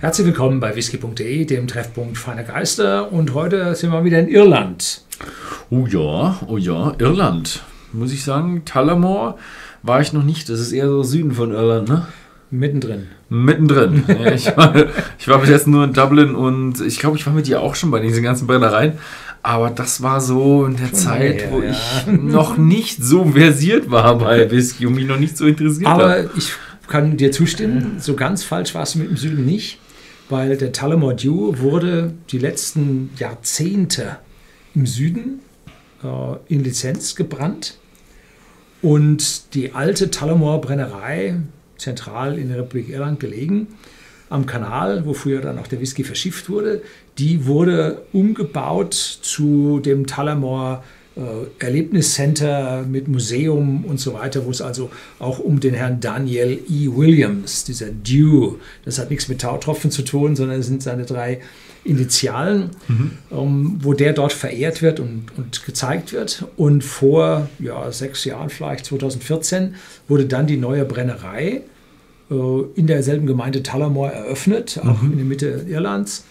Herzlich willkommen bei whisky.de, dem Treffpunkt feiner Geister. Und heute sind wir wieder in Irland. Oh ja, oh ja, Irland. Muss ich sagen, Tullamore war ich noch nicht. Das ist eher so Süden von Irland, ne? Mittendrin. Mittendrin. ja, ich, war, ich war bis jetzt nur in Dublin und ich glaube, ich war mit dir auch schon bei diesen ganzen Brennereien. Aber das war so in der schon Zeit, her, wo ja. ich noch nicht so versiert war bei Whisky und mich noch nicht so interessiert Aber hab. ich kann dir zustimmen, so ganz falsch war es mit dem Süden nicht, weil der Tullamore Dew wurde die letzten Jahrzehnte im Süden äh, in Lizenz gebrannt. Und die alte Tullamore Brennerei, zentral in der Republik Irland gelegen, am Kanal, wo früher dann auch der Whisky verschifft wurde, die wurde umgebaut zu dem Tullamore Erlebniscenter mit Museum und so weiter, wo es also auch um den Herrn Daniel E. Williams, dieser Dew, das hat nichts mit Tautropfen zu tun, sondern es sind seine drei Initialen, mhm. ähm, wo der dort verehrt wird und, und gezeigt wird. Und vor ja, sechs Jahren, vielleicht 2014, wurde dann die neue Brennerei äh, in derselben Gemeinde Tullamore eröffnet, auch mhm. in der Mitte Irlands.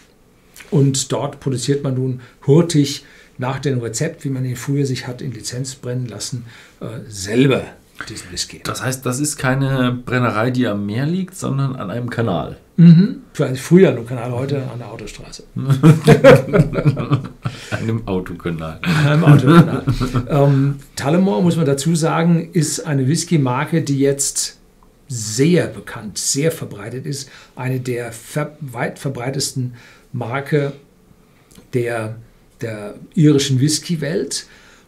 Und dort produziert man nun hurtig nach dem Rezept, wie man ihn früher sich hat in Lizenz brennen lassen, äh, selber diesen Whisky. Das heißt, das ist keine Brennerei, die am Meer liegt, sondern an einem Kanal. Mhm. Früher ein Kanal, heute an der Autostraße. einem Autokanal. Einem Autokanal. ähm, Tullamore, muss man dazu sagen, ist eine Whisky-Marke, die jetzt sehr bekannt, sehr verbreitet ist. Eine der ver weit verbreitesten Marke der, der irischen Whisky-Welt.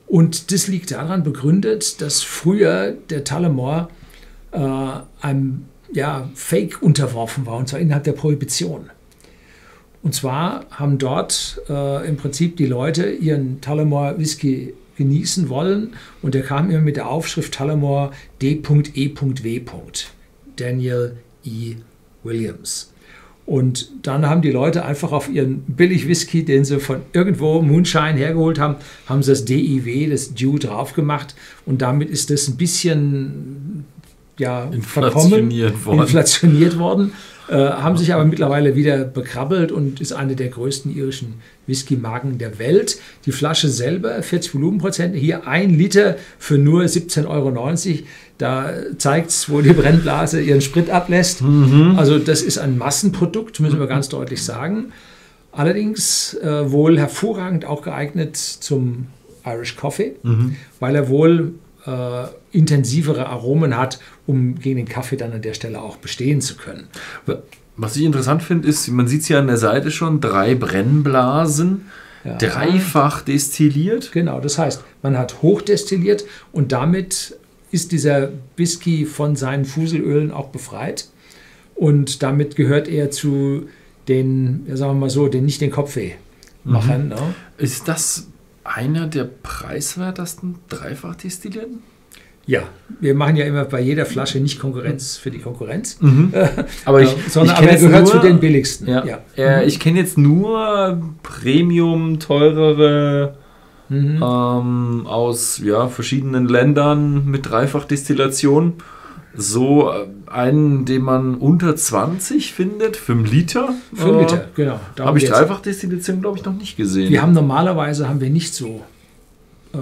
Und das liegt daran begründet, dass früher der Tullamore äh, einem ja, Fake unterworfen war, und zwar innerhalb der Prohibition. Und zwar haben dort äh, im Prinzip die Leute ihren Tullamore Whisky genießen wollen und der kam immer mit der Aufschrift Tullamore D.E.W. Daniel E. Williams. Und dann haben die Leute einfach auf ihren Billig-Whisky, den sie von irgendwo Moonshine hergeholt haben, haben sie das DIW, das Dew drauf gemacht. Und damit ist das ein bisschen ja, inflationiert verkommen, worden. inflationiert worden. Äh, haben sich aber mittlerweile wieder bekrabbelt und ist eine der größten irischen Whisky-Marken der Welt. Die Flasche selber, 40 Volumenprozent, hier ein Liter für nur 17,90 Euro. Da zeigt es, wo die Brennblase ihren Sprit ablässt. Mhm. Also das ist ein Massenprodukt, müssen wir ganz deutlich sagen. Allerdings äh, wohl hervorragend auch geeignet zum Irish Coffee, mhm. weil er wohl äh, intensivere Aromen hat, um gegen den Kaffee dann an der Stelle auch bestehen zu können. Was ich interessant finde, ist, man sieht es ja an der Seite schon, drei Brennblasen. Ja. Dreifach destilliert. Genau, das heißt, man hat hochdestilliert und damit ist dieser Whisky von seinen Fuselölen auch befreit. Und damit gehört er zu den, ja, sagen wir mal so, den nicht den Kopfweh machen. Mhm. Ne? Ist das einer der preiswertesten dreifach destillierten? Ja, wir machen ja immer bei jeder Flasche nicht Konkurrenz für die Konkurrenz, mhm. aber ich, sondern ich aber er gehört nur, zu den billigsten. Ja. ja. Äh, ich kenne jetzt nur Premium, teurere mhm. ähm, aus ja, verschiedenen Ländern mit Dreifachdestillation. So äh, einen, den man unter 20 findet, 5 Liter. 5 Liter, äh, genau. Habe ich Dreifachdestillation, glaube ich, noch nicht gesehen. Wir haben normalerweise haben wir nicht so äh,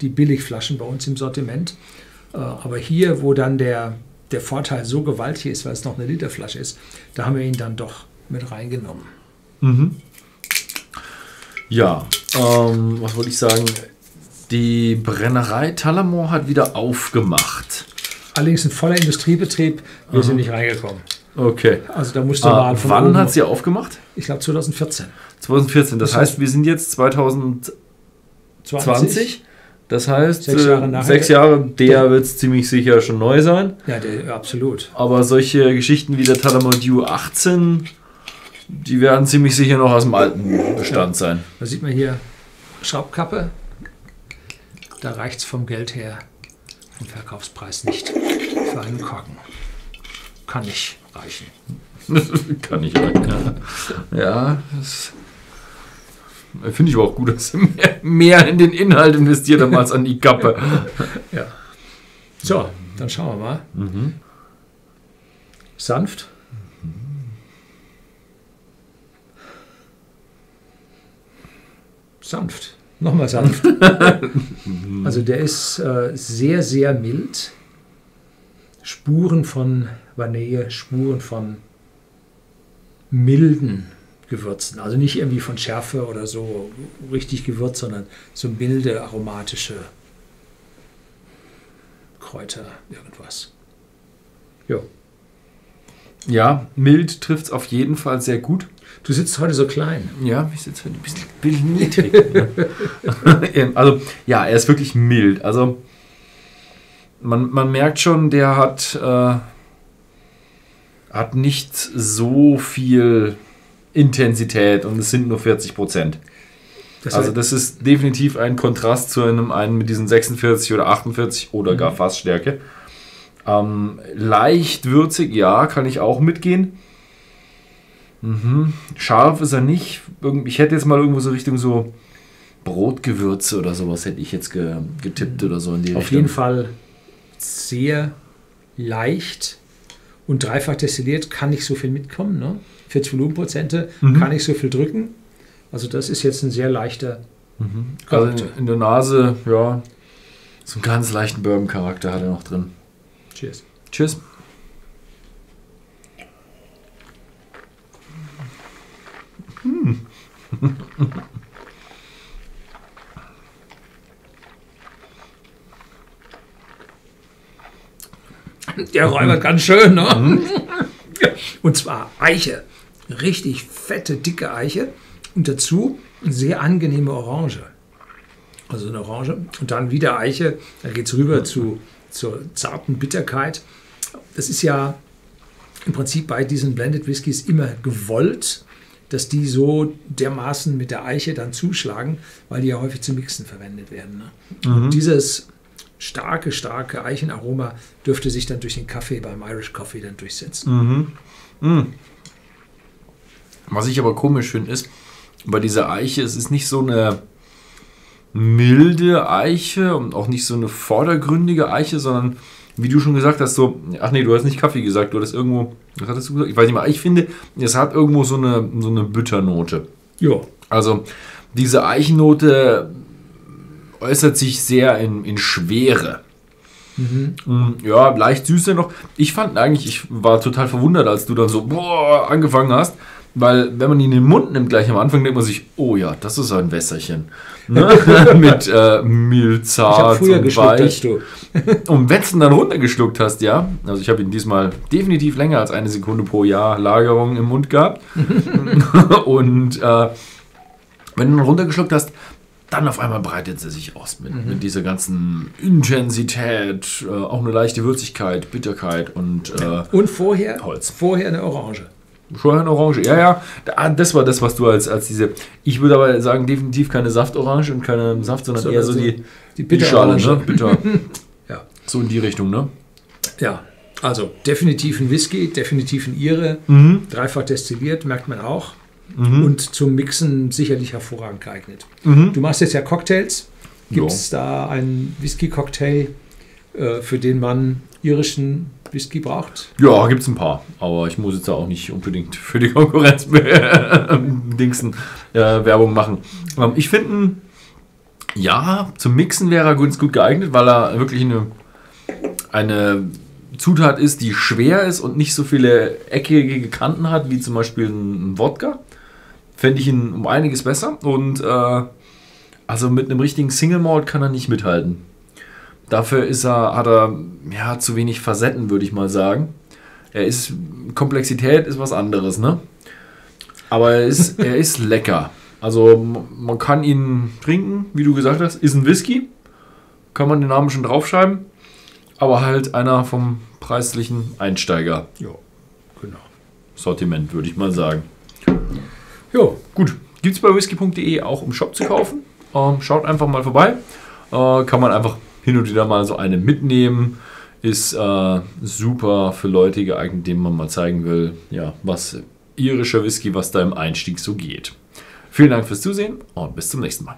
die Billigflaschen bei uns im Sortiment. Äh, aber hier, wo dann der, der Vorteil so gewaltig ist, weil es noch eine Literflasche ist, da haben wir ihn dann doch mit reingenommen. Mhm. Ja, ähm, was wollte ich sagen? Die Brennerei Talamore hat wieder aufgemacht. Allerdings ein voller Industriebetrieb, wir Aha. sind nicht reingekommen. Okay. Also da musste ah, von Wann hat sie aufgemacht? Ich glaube 2014. 2014, das, das heißt, wir sind jetzt 2020. 20? Das heißt, sechs Jahre, äh, sechs Jahre der wird es ziemlich sicher schon neu sein. Ja, der, absolut. Aber solche Geschichten wie der Talamodew 18, die werden ziemlich sicher noch aus dem alten Bestand ja. sein. Da sieht man hier Schraubkappe. Da reicht es vom Geld her, den Verkaufspreis nicht für einen Korken. Kann nicht reichen. Kann nicht reichen. Ja, ja das finde ich aber auch gut, dass ihr mehr, mehr in den Inhalt investiert haben als an die Kappe. ja. So, dann schauen wir mal. Mhm. Sanft. Sanft. Nochmal sanft. also der ist äh, sehr, sehr mild. Spuren von Vanille, Spuren von milden Gewürzen. Also nicht irgendwie von Schärfe oder so richtig Gewürz, sondern so milde, aromatische Kräuter, irgendwas. Jo. Ja, mild trifft es auf jeden Fall sehr gut. Du sitzt heute so klein. Ja, ich sitze heute ein bisschen, bisschen niedrig. also, ja, er ist wirklich mild. Also, man, man merkt schon, der hat, äh, hat nicht so viel Intensität und es sind nur 40 Prozent. Das also das ist definitiv ein Kontrast zu einem einen mit diesen 46 oder 48 oder gar mhm. Fassstärke. Ähm, leicht würzig, ja, kann ich auch mitgehen. Mhm. Scharf ist er nicht. Ich hätte jetzt mal irgendwo so Richtung so Brotgewürze oder sowas hätte ich jetzt getippt oder so in die Auf Richtung. jeden Fall sehr leicht und dreifach destilliert kann nicht so viel mitkommen. Ne? 40 Volumenprozente mhm. kann nicht so viel drücken. Also das ist jetzt ein sehr leichter mhm. Also in der Nase, ja, so einen ganz leichten Bourbon-Charakter hat er noch drin. Cheers. Tschüss. Der räubert ganz schön, ne? Mhm. Und zwar Eiche. Richtig fette, dicke Eiche. Und dazu eine sehr angenehme Orange. Also eine Orange. Und dann wieder Eiche. Dann geht es rüber zu, zur zarten Bitterkeit. Das ist ja im Prinzip bei diesen Blended Whiskys immer gewollt, dass die so dermaßen mit der Eiche dann zuschlagen, weil die ja häufig zum Mixen verwendet werden. Ne? Mhm. Und dieses starke, starke Eichenaroma dürfte sich dann durch den Kaffee beim Irish Coffee dann durchsetzen. Mhm. Mhm. Was ich aber komisch finde, ist, bei dieser Eiche, es ist nicht so eine milde Eiche und auch nicht so eine vordergründige Eiche, sondern wie du schon gesagt hast, so, ach nee, du hast nicht Kaffee gesagt, du hast irgendwo, was hattest du gesagt? Ich weiß nicht mal, ich finde, es hat irgendwo so eine, so eine Bütternote. Ja. Also, diese Eichennote äußert sich sehr in, in Schwere. Mhm. Mm, ja, leicht süße noch. Ich fand eigentlich, ich war total verwundert, als du dann so boah, angefangen hast, weil wenn man ihn in den Mund nimmt gleich am Anfang, denkt man sich, oh ja, das ist ein Wässerchen. Ne? Mit äh, Milzart und weich. und wenn du ihn dann runtergeschluckt hast, ja, also ich habe ihn diesmal definitiv länger als eine Sekunde pro Jahr Lagerung im Mund gehabt. und äh, wenn du ihn runtergeschluckt hast, dann auf einmal breitet sie sich aus mit, mhm. mit dieser ganzen Intensität, äh, auch eine leichte Würzigkeit, Bitterkeit und äh, und vorher Holz. Vorher eine Orange. Vorher eine Orange, ja, ja. Ah, das war das, was du als, als diese. Ich würde aber sagen, definitiv keine Saftorange und keine Saft, sondern so, eher so die, die Bitterschale, ne? Bitter. ja. So in die Richtung, ne? Ja. Also definitiv ein Whisky, definitiv ein Ire, mhm. dreifach destilliert, merkt man auch mhm. und zum Mixen sicherlich hervorragend geeignet. Mhm. Du machst jetzt ja Cocktails. Gibt es da einen Whisky-Cocktail, äh, für den man irischen Whisky braucht? Ja, gibt es ein paar. Aber ich muss jetzt auch nicht unbedingt für die Konkurrenz Dingsen, äh, Werbung machen. Ähm, ich finde, ja, zum Mixen wäre er ganz gut geeignet, weil er wirklich eine, eine Zutat ist, die schwer ist und nicht so viele eckige Kanten hat, wie zum Beispiel ein Wodka fände ich ihn um einiges besser. Und äh, also mit einem richtigen Single Malt kann er nicht mithalten. Dafür ist er, hat er ja, zu wenig Facetten, würde ich mal sagen. Er ist, Komplexität ist was anderes, ne? Aber er ist, er ist lecker. Also man kann ihn trinken, wie du gesagt hast, ist ein Whisky. Kann man den Namen schon draufschreiben. Aber halt einer vom preislichen Einsteiger. Ja, genau. Sortiment, würde ich mal sagen. Ja, gut. Gibt es bei whisky.de auch im Shop zu kaufen. Ähm, schaut einfach mal vorbei. Äh, kann man einfach hin und wieder mal so eine mitnehmen. Ist äh, super für Leute geeignet, denen man mal zeigen will, ja, was irischer Whisky, was da im Einstieg so geht. Vielen Dank fürs Zusehen und bis zum nächsten Mal.